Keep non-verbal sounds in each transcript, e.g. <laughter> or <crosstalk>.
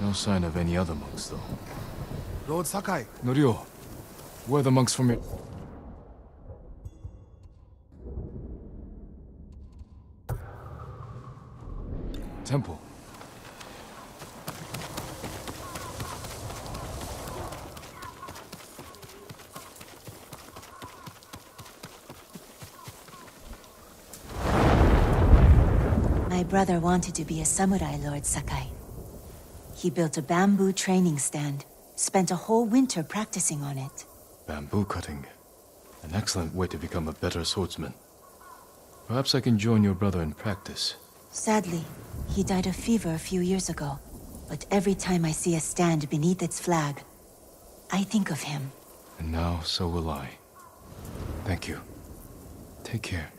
No sign of any other monks, though. Lord Sakai, Norio, where are the monks from your... Temple. My brother wanted to be a samurai, Lord Sakai. He built a bamboo training stand, spent a whole winter practicing on it. Bamboo cutting. An excellent way to become a better swordsman. Perhaps I can join your brother in practice. Sadly, he died of fever a few years ago. But every time I see a stand beneath its flag, I think of him. And now, so will I. Thank you. Take care.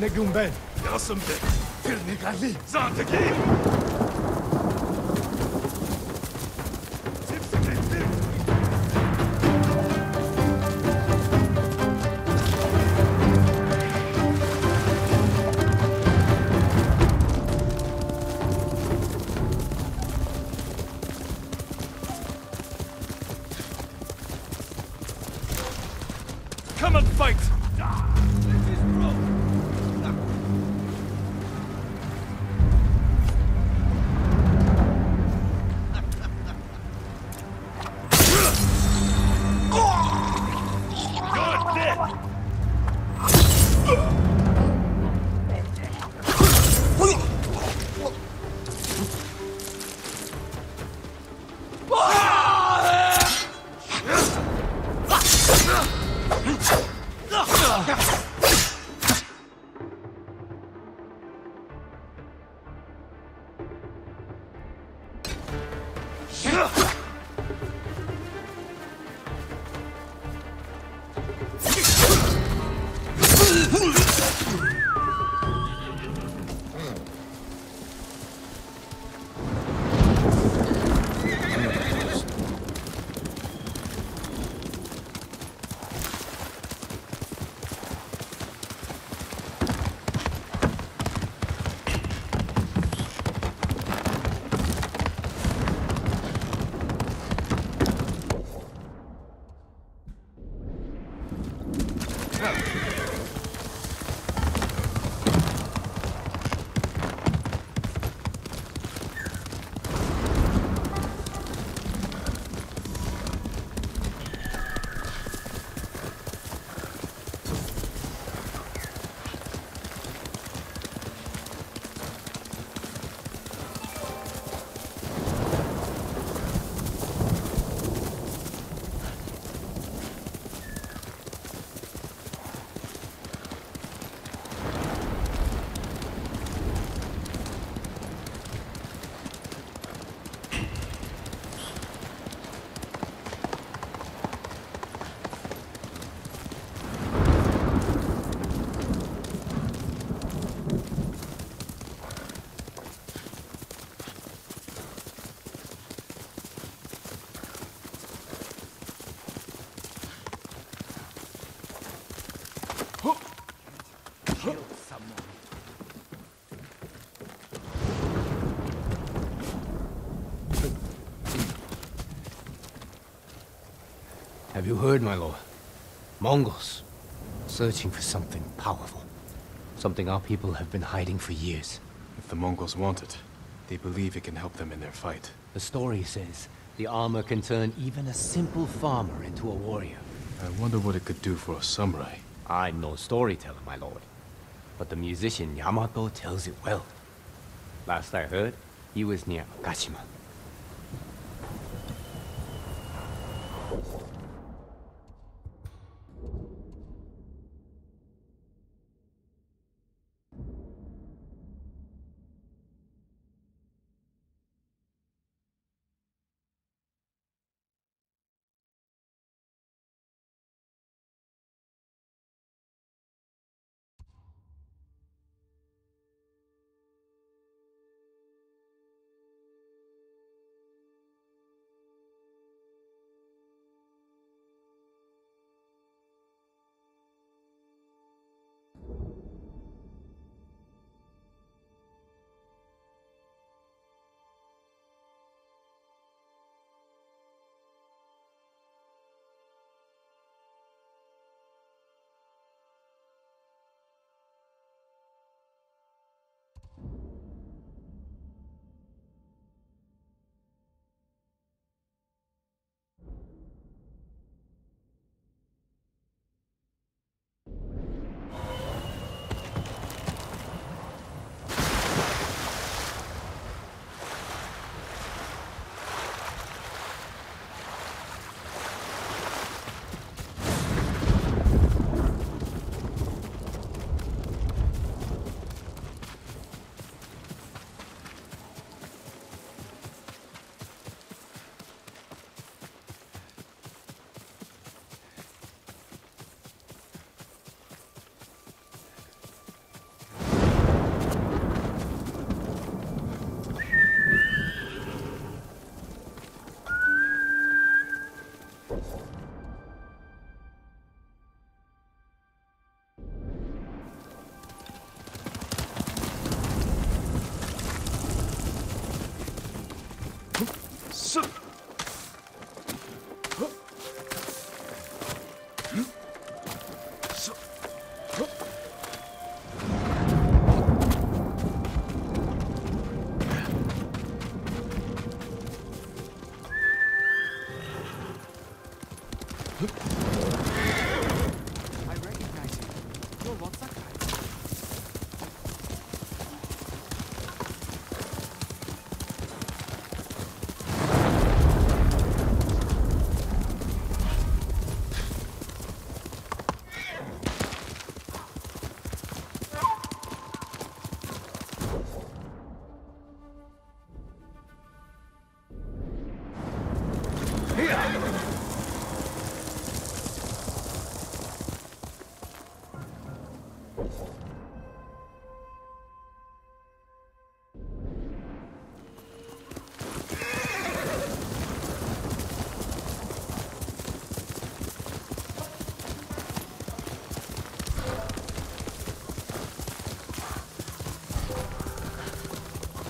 Ne gumbel, qasm फिर निकाली ज़िंदगी killed someone. Have you heard, my lord? Mongols. Searching for something powerful. Something our people have been hiding for years. If the Mongols want it, they believe it can help them in their fight. The story says the armor can turn even a simple farmer into a warrior. I wonder what it could do for a samurai. I'm no storyteller, my lord. But the musician Yamato tells it well. Last I heard, he was near Akashima.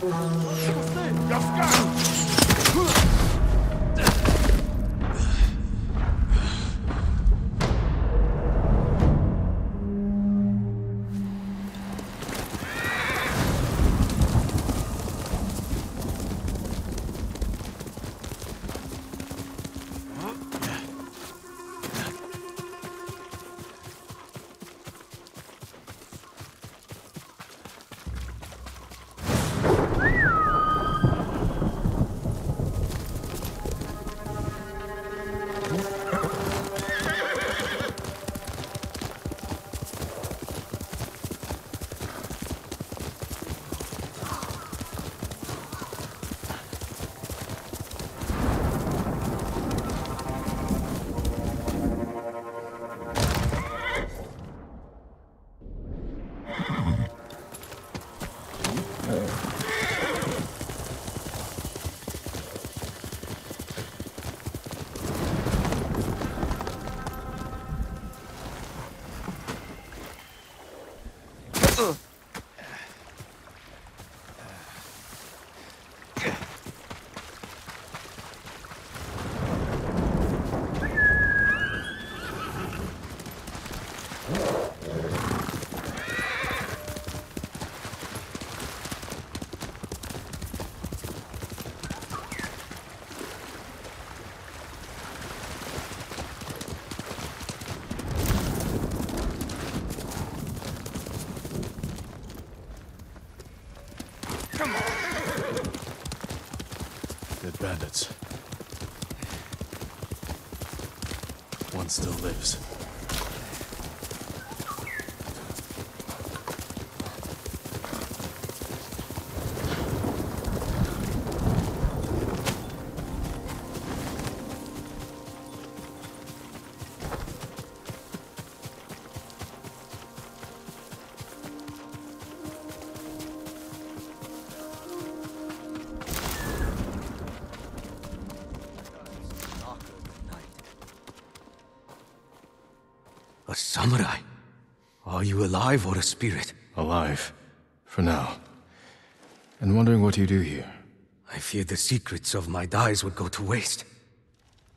Let's go! Still lives. Samurai? Are you alive or a spirit? Alive. For now. And wondering what you do here. I feared the secrets of my dyes would go to waste.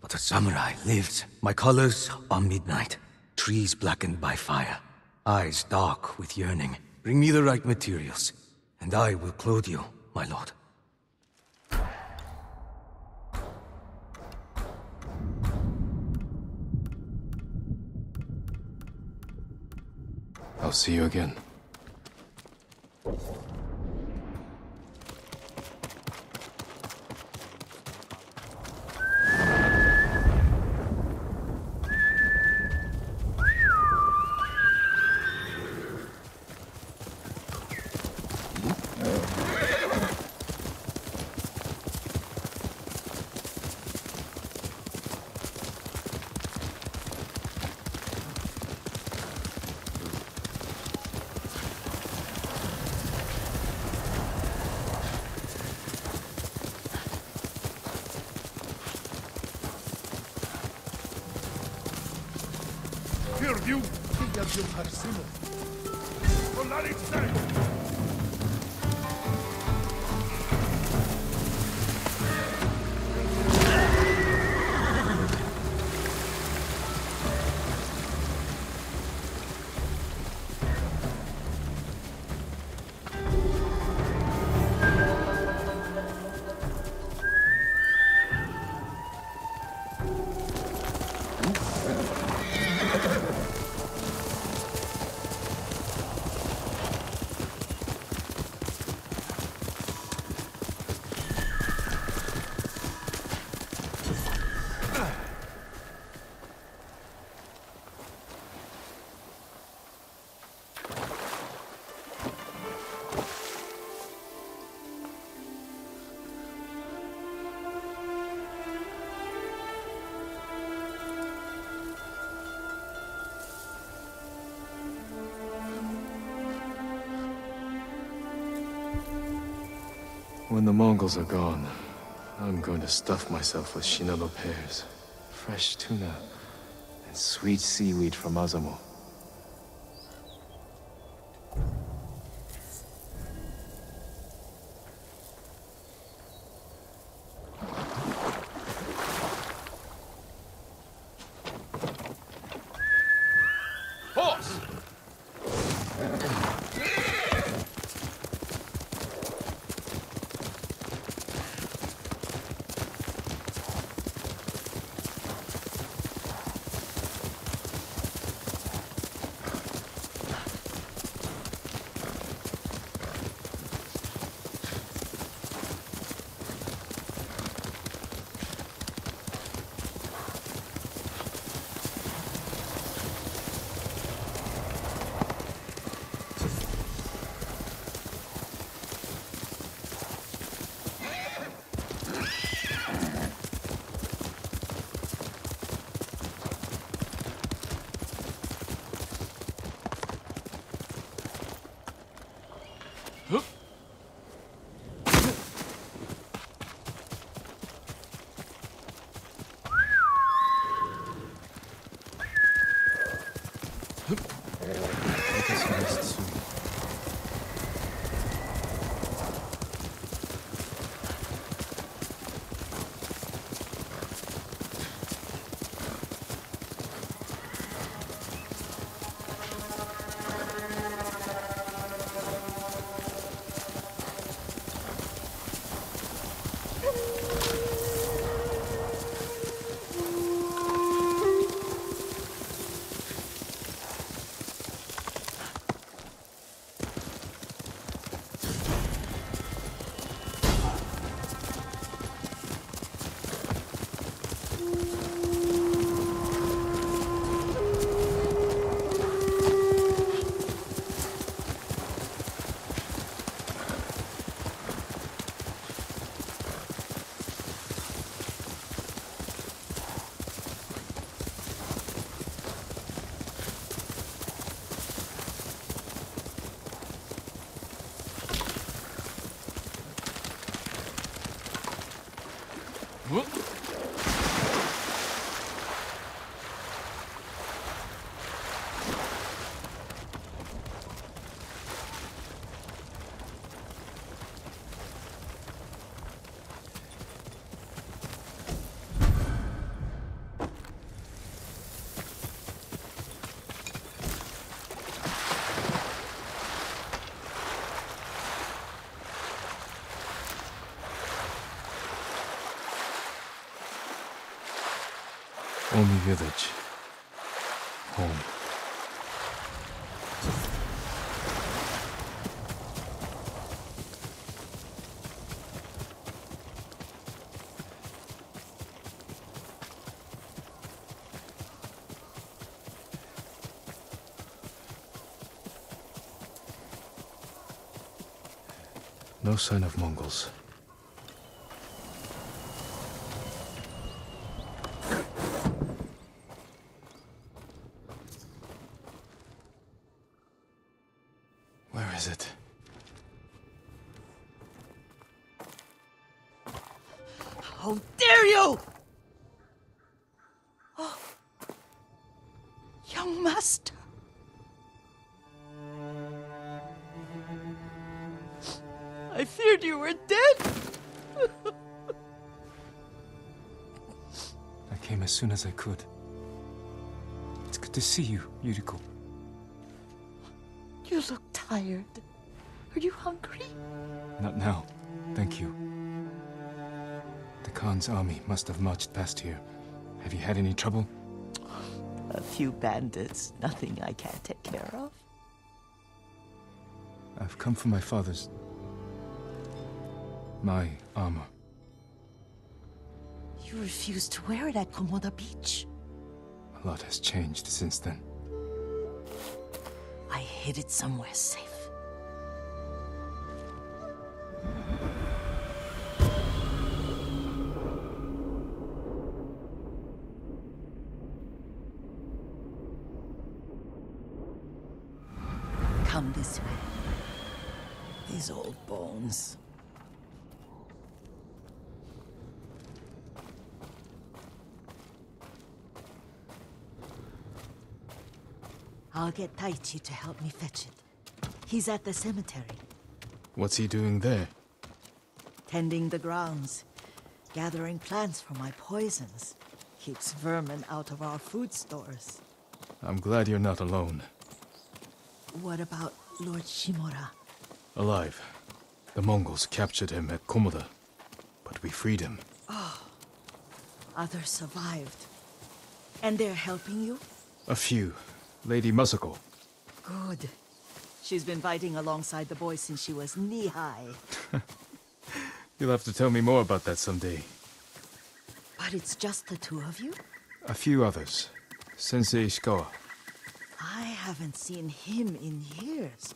But a samurai lives. My colors are midnight. Trees blackened by fire. Eyes dark with yearning. Bring me the right materials, and I will clothe you, my lord. I'll see you again. The Mongols are gone, I'm going to stuff myself with Shinano pears, fresh tuna, and sweet seaweed from Azamo. Omi village. Home. No sign of Mongols. Soon as I could. It's good to see you, Yuriko. You look tired. Are you hungry? Not now. Thank you. The Khan's army must have marched past here. Have you had any trouble? A few bandits. Nothing I can't take care of. I've come for my father's. My armor. You refused to wear it at Komoda Beach. A lot has changed since then. I hid it somewhere safe. Get Taichi to help me fetch it. He's at the cemetery, What's he doing there? tending the grounds, gathering plants for my poisons. Keeps vermin out of our food stores. I'm glad you're not alone. What about Lord Shimura? Alive. The Mongols captured him at Komoda. But we freed him. Oh. Others survived. And they're helping you? A few. Lady Masako. Good. She's been fighting alongside the boys since she was knee-high. <laughs> You'll have to tell me more about that someday. But it's just the two of you? A few others. Sensei Ishikawa. I haven't seen him in years.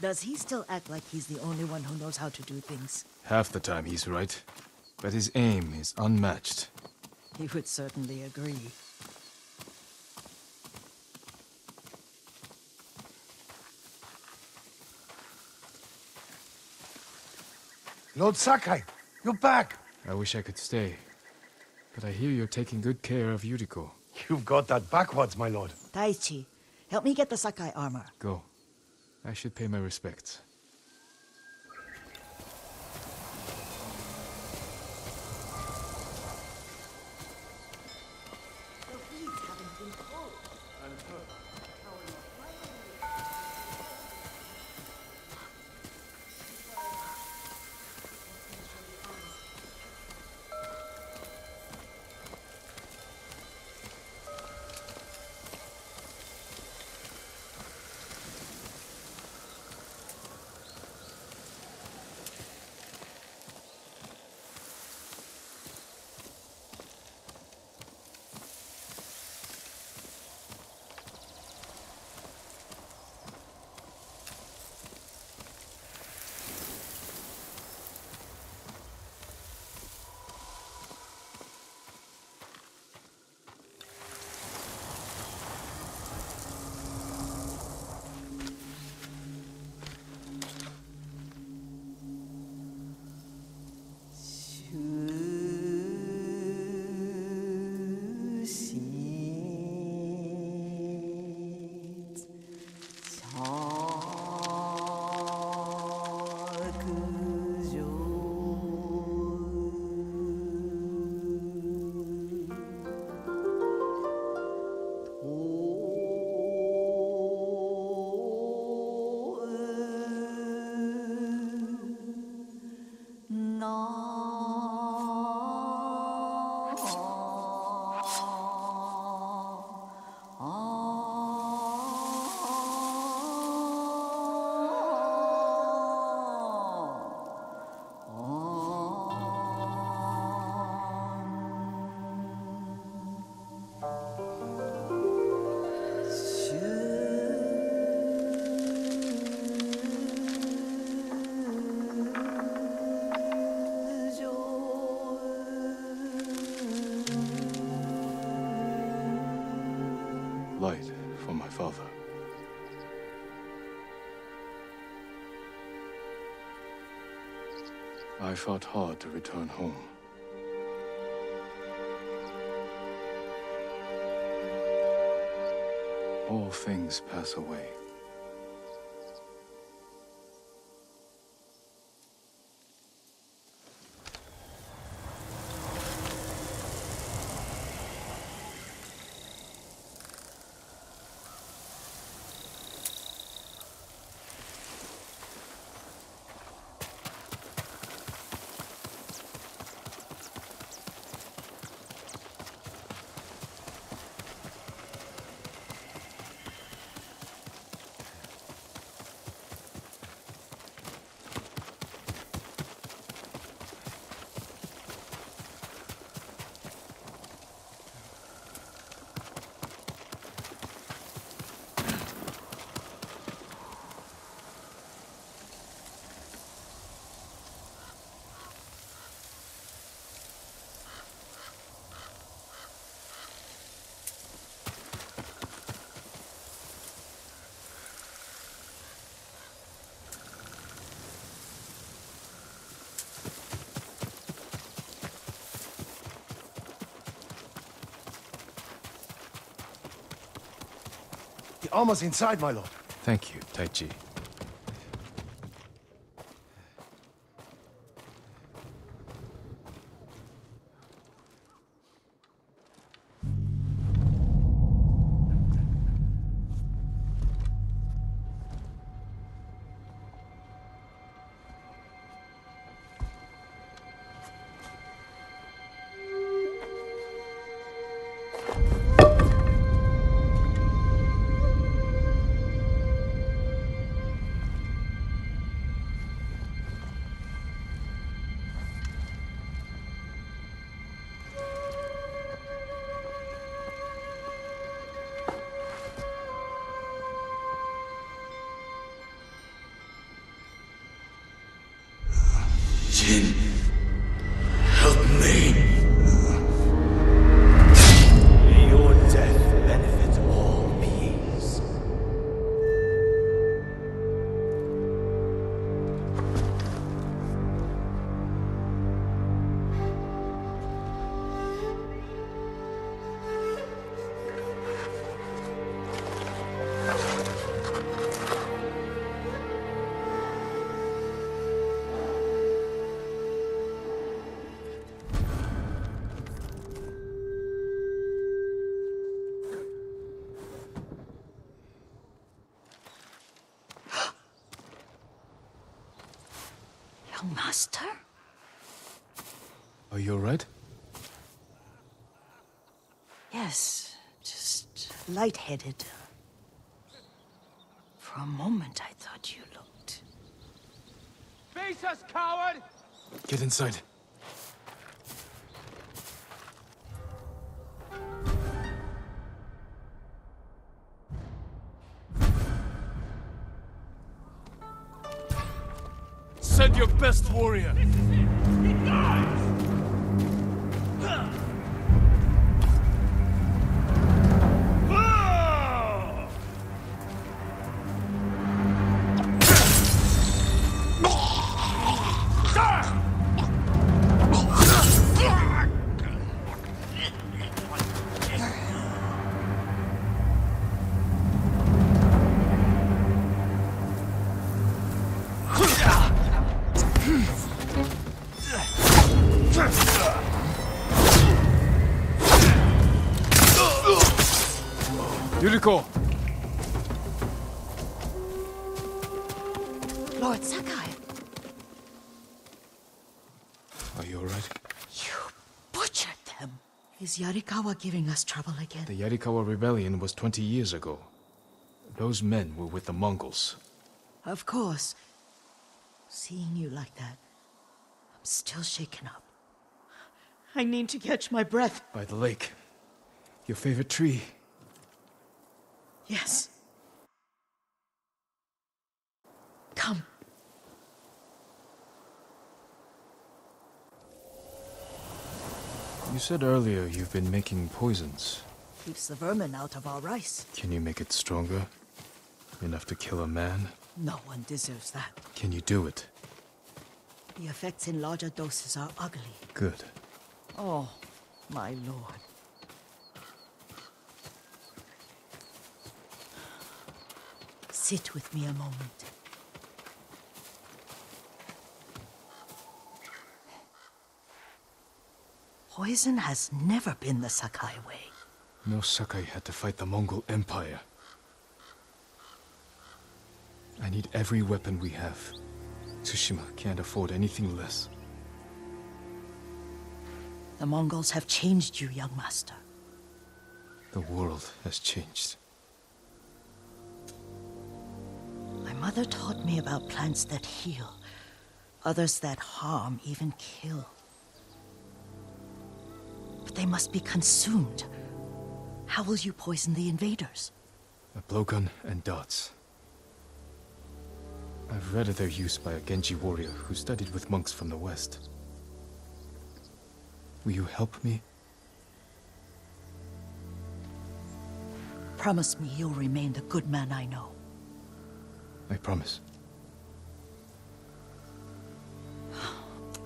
Does he still act like he's the only one who knows how to do things? Half the time he's right. But his aim is unmatched. He would certainly agree. Lord Sakai, you're back. I wish I could stay. But I hear you're taking good care of Yuriko. You've got that backwards, my lord. Taichi, help me get the Sakai armor. Go. I should pay my respects. Oh. Father. I fought hard to return home. All things pass away. Armor's inside, my lord. Thank you, Taichi. Master? Are you alright? Yes, just lightheaded. For a moment, I thought you looked. Face us, coward! Get inside. Your best warrior! Is Yarikawa giving us trouble again? The Yarikawa rebellion was 20 years ago. Those men were with the Mongols. Of course. Seeing you like that, I'm still shaken up. I need to catch my breath. By the lake. Your favorite tree. Yes. Come. You said earlier you've been making poisons. Keeps the vermin out of our rice. Can you make it stronger? Enough to kill a man? No one deserves that. Can you do it? The effects in larger doses are ugly. Good. Oh, my lord. Sit with me a moment. Poison has never been the Sakai way. No Sakai had to fight the Mongol Empire. I need every weapon we have. Tsushima can't afford anything less. The Mongols have changed you, young master. The world has changed. My mother taught me about plants that heal, others that harm, even kill. But they must be consumed. How will you poison the invaders? A blowgun and darts. I've read of their use by a Genji warrior who studied with monks from the west. Will you help me? Promise me you'll remain the good man I know. I promise.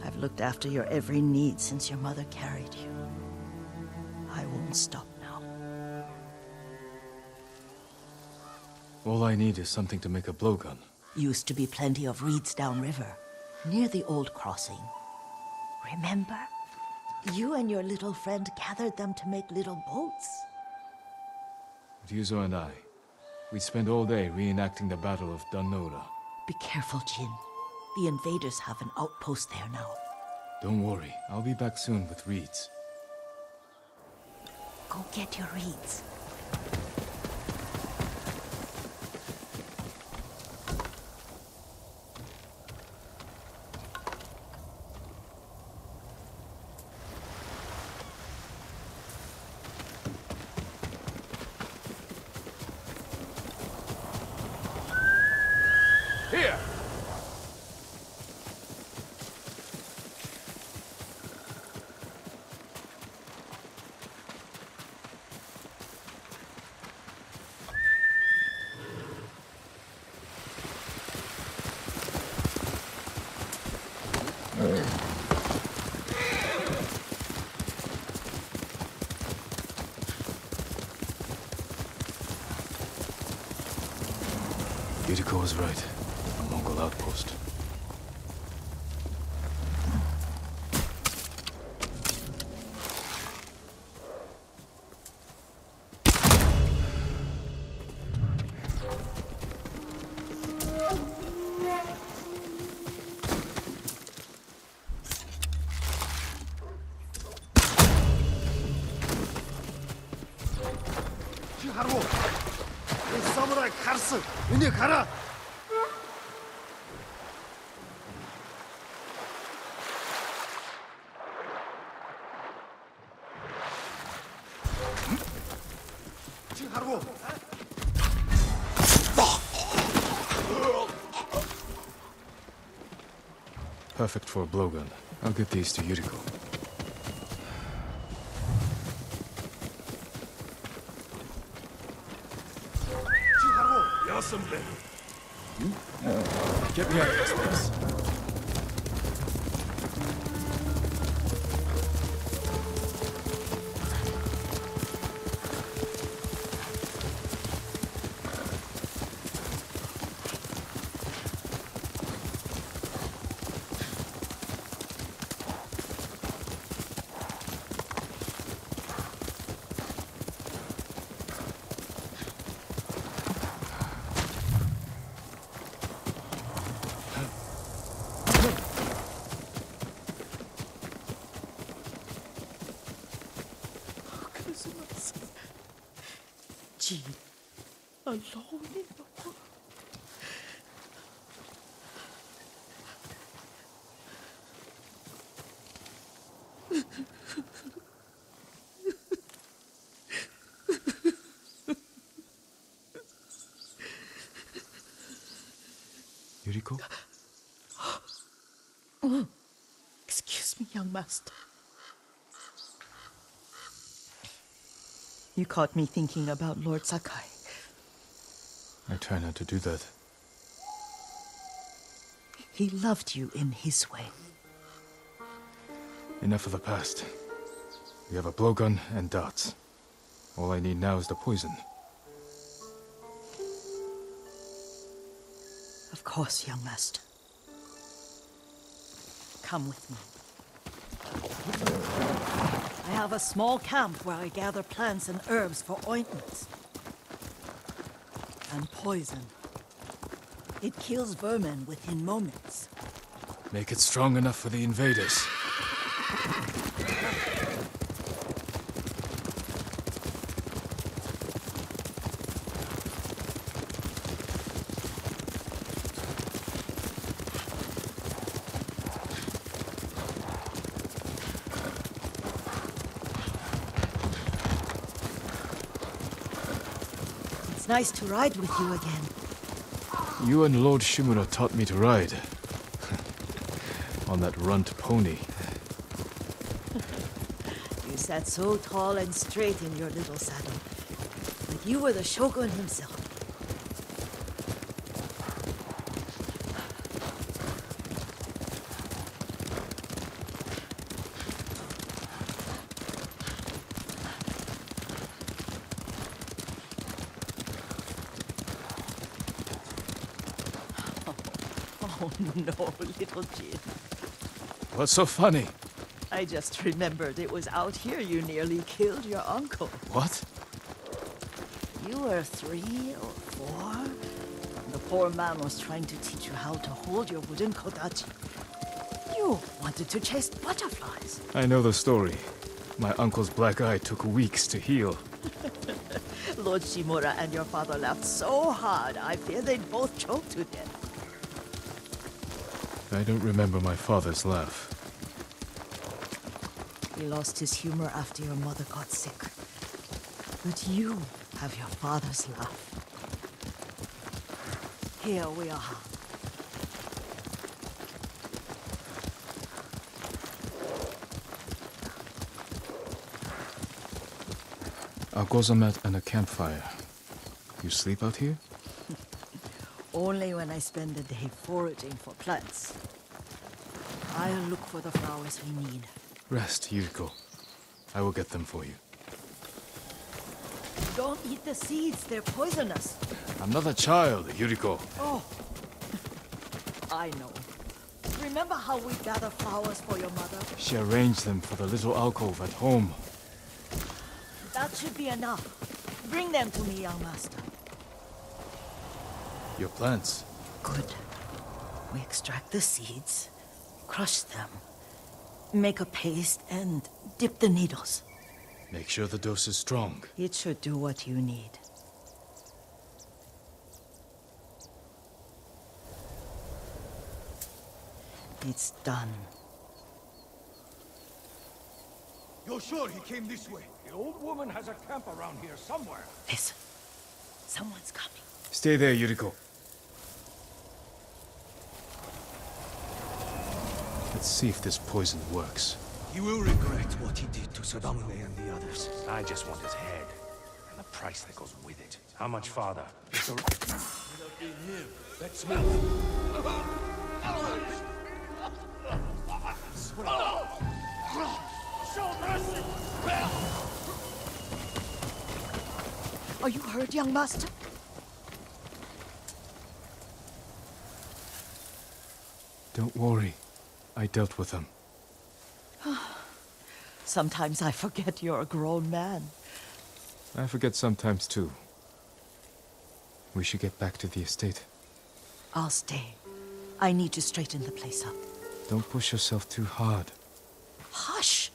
I've looked after your every need since your mother carried you. I won't stop now. All I need is something to make a blowgun. Used to be plenty of reeds downriver, near the old crossing. Remember? You and your little friend gathered them to make little boats. Ryuzo and I, we'd spend all day reenacting the Battle of Dan-no-ura. Be careful, Jin. The invaders have an outpost there now. Don't worry, I'll be back soon with reeds. Go get your reeds. I was right. A Mongol outpost. Harbo! Hey, Samurai, Karsu! Unni, Kara! Perfect for a blowgun. I'll get these to Yuriko. Hmm? Uh, get me out of this place. Excuse me, young master. You caught me thinking about Lord Sakai. I try not to do that. He loved you in his way. Enough of the past. We have a blowgun and darts. All I need now is the poison. Of course, young master. Come with me. I have a small camp where I gather plants and herbs for ointments. And poison. It kills vermin within moments. Make it strong enough for the invaders. Nice to ride with you again. You and Lord Shimura taught me to ride. <laughs> On that runt pony. You sat so tall and straight in your little saddle. Like you were the Shogun himself. Oh no, little. What's so funny? I just remembered it was out here you nearly killed your uncle. What? You were three or four? The poor man was trying to teach you how to hold your wooden kodachi. You wanted to chase butterflies. I know the story. My uncle's black eye took weeks to heal. <laughs> Lord Shimura and your father laughed so hard, I fear they'd both choke to death. I don't remember my father's laugh. He lost his humor after your mother got sick. But you have your father's laugh. Here we are. A gozamat and a campfire. You sleep out here? Only when I spend the day foraging for plants. I'll look for the flowers we need. Rest, Yuriko. I will get them for you. Don't eat the seeds, they're poisonous. I'm not a child, Yuriko. Oh, I know. Remember how we gather flowers for your mother? She arranged them for the little alcove at home. That should be enough. Bring them to me, young master. Your plants. Good. We extract the seeds, crush them, make a paste, and dip the needles. Make sure the dose is strong. It should do what you need. It's done. You're sure he came this way? The old woman has a camp around here somewhere. Listen. Someone's coming. Stay there, Yuriko. Let's see if this poison works. He will regret what he did to Sadamune and the others. I just want his head. And the price that goes with it. How much farther? Let's move. Are you hurt, young master? Don't worry. I dealt with them. <sighs> Sometimes I forget you're a grown man. I forget sometimes too. We should get back to the estate. I'll stay. I need to straighten the place up. Don't push yourself too hard. Hush!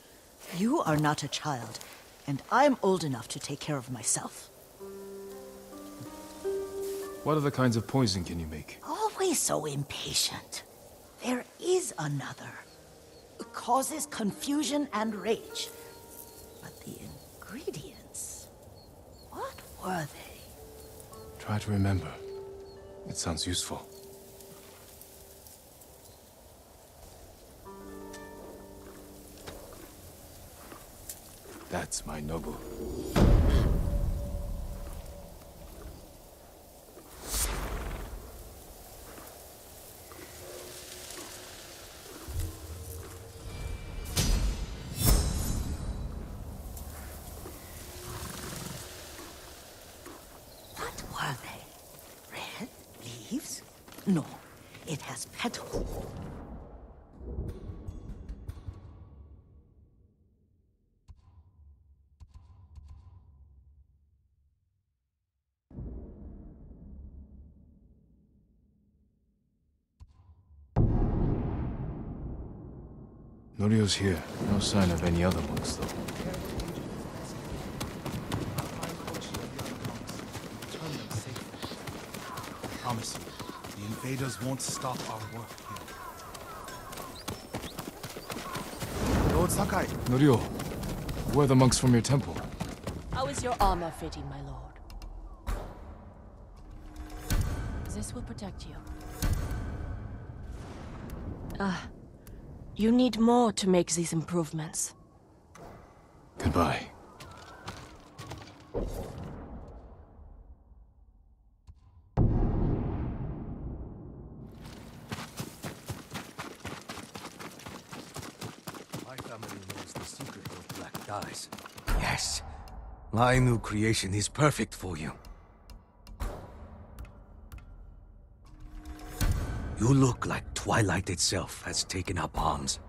You are not a child, and I'm old enough to take care of myself. What other kinds of poison can you make? Always so impatient. There is another. It causes confusion and rage. But the ingredients. What were they? Try to remember. It sounds useful. That's my Nobu. Norio's here. No sign of any other monks, though. Turn them safe. I promise you, the invaders won't stop our work here. Lord Sakai, Norio, where are the monks from your temple? How is your armor fitting, my lord? This will protect you. You need more to make these improvements. Goodbye. My family knows the secret of black dyes. Yes. My new creation is perfect for you. You look like Twilight itself has taken up arms.